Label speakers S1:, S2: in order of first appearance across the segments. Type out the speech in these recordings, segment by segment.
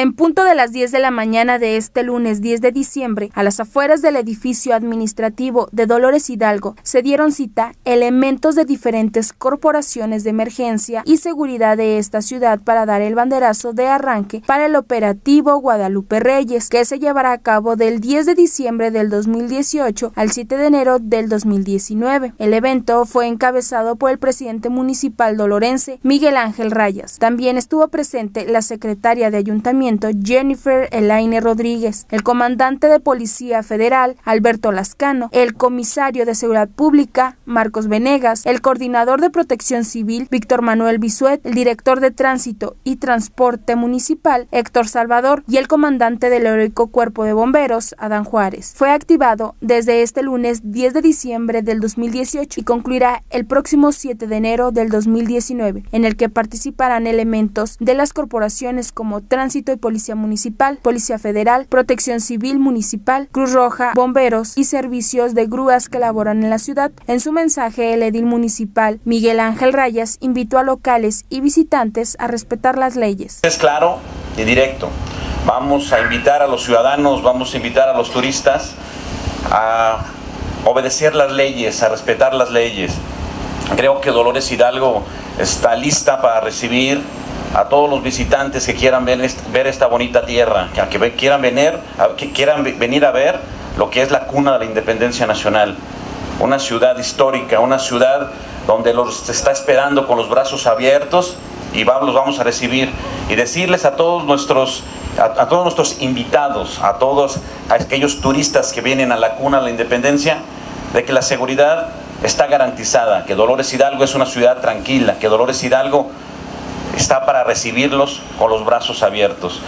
S1: En punto de las 10 de la mañana de este lunes 10 de diciembre, a las afueras del edificio administrativo de Dolores Hidalgo, se dieron cita elementos de diferentes corporaciones de emergencia y seguridad de esta ciudad para dar el banderazo de arranque para el operativo Guadalupe Reyes, que se llevará a cabo del 10 de diciembre del 2018 al 7 de enero del 2019. El evento fue encabezado por el presidente municipal dolorense, Miguel Ángel Rayas. También estuvo presente la secretaria de Ayuntamiento Jennifer Elaine Rodríguez, el comandante de Policía Federal Alberto Lascano, el comisario de Seguridad Pública Marcos Venegas, el coordinador de Protección Civil Víctor Manuel Bisuet, el director de Tránsito y Transporte Municipal Héctor Salvador y el comandante del heroico Cuerpo de Bomberos Adán Juárez. Fue activado desde este lunes 10 de diciembre del 2018 y concluirá el próximo 7 de enero del 2019, en el que participarán elementos de las corporaciones como Tránsito y Policía Municipal, Policía Federal, Protección Civil Municipal, Cruz Roja, Bomberos y servicios de grúas que laboran en la ciudad. En su mensaje, el edil municipal Miguel Ángel Rayas invitó a locales y visitantes a respetar las leyes.
S2: Es claro y directo. Vamos a invitar a los ciudadanos, vamos a invitar a los turistas a obedecer las leyes, a respetar las leyes. Creo que Dolores Hidalgo está lista para recibir a todos los visitantes que quieran ver, ver esta bonita tierra, que, quieran, venir, que quieran venir a ver lo que es la cuna de la independencia nacional. Una ciudad histórica, una ciudad donde los está esperando con los brazos abiertos y vamos, los vamos a recibir. Y decirles a todos nuestros a, todos nuestros invitados, a todos aquellos turistas que vienen a la cuna de la independencia, de que la seguridad está garantizada, que Dolores Hidalgo es una ciudad tranquila, que Dolores Hidalgo está para recibirlos con los brazos abiertos.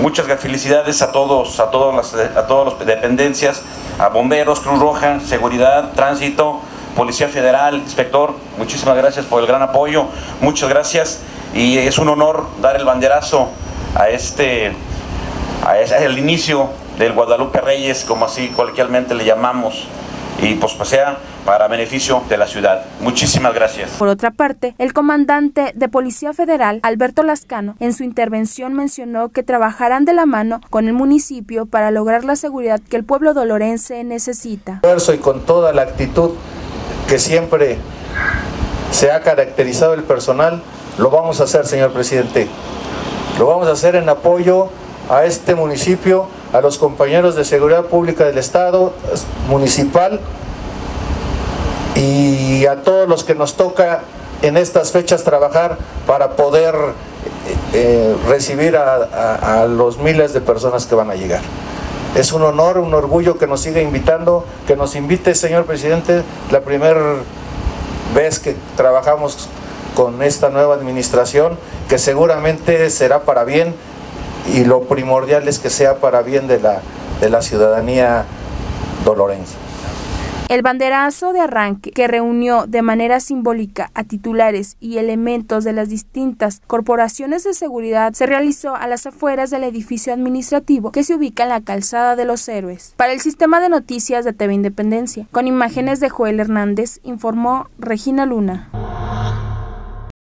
S2: Muchas felicidades a todos, a todos las, a todas las dependencias, a bomberos, Cruz Roja, seguridad, tránsito, Policía Federal, inspector, muchísimas gracias por el gran apoyo, muchas gracias y es un honor dar el banderazo a este, a el inicio del Guadalupe Reyes, como así coloquialmente le llamamos, y pues, pues sea para beneficio de la ciudad. Muchísimas gracias.
S1: Por otra parte, el comandante de Policía Federal, Alberto Lascano, en su intervención mencionó que trabajarán de la mano con el municipio para lograr la seguridad que el pueblo dolorense necesita.
S3: Y con toda la actitud que siempre se ha caracterizado el personal, lo vamos a hacer, señor presidente. Lo vamos a hacer en apoyo a este municipio, a los compañeros de seguridad pública del Estado, municipal, y a todos los que nos toca en estas fechas trabajar para poder eh, recibir a, los miles de personas que van a llegar. Es un honor, un orgullo que nos siga invitando, que nos invite, señor presidente, la primera vez que trabajamos con esta nueva administración, que seguramente será para bien y lo primordial es que sea para bien de la, de la ciudadanía dolorense.
S1: El banderazo de arranque, que reunió de manera simbólica a titulares y elementos de las distintas corporaciones de seguridad, se realizó a las afueras del edificio administrativo que se ubica en la calzada de los héroes. Para el sistema de noticias de TV Independencia, con imágenes de Joel Hernández, informó Regina Luna.